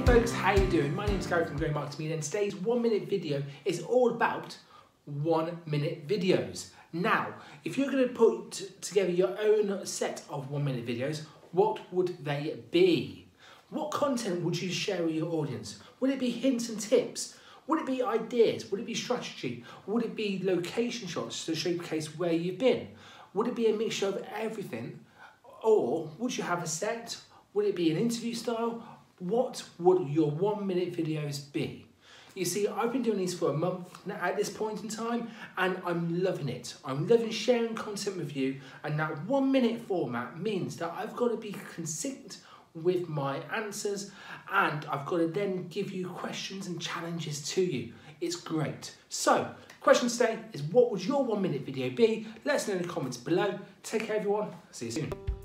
Hey folks, how you doing? My name is Gary from Grow Marketing Media and today's one minute video is all about one minute videos. Now, if you're going to put together your own set of one minute videos, what would they be? What content would you share with your audience? Would it be hints and tips? Would it be ideas? Would it be strategy? Would it be location shots to showcase where you've been? Would it be a mixture of everything? Or would you have a set? Would it be an interview style? What would your one minute videos be? You see, I've been doing these for a month now at this point in time and I'm loving it. I'm loving sharing content with you and that one minute format means that I've got to be consistent with my answers and I've got to then give you questions and challenges to you. It's great. So, question today is what would your one minute video be? Let us know in the comments below. Take care everyone. See you soon.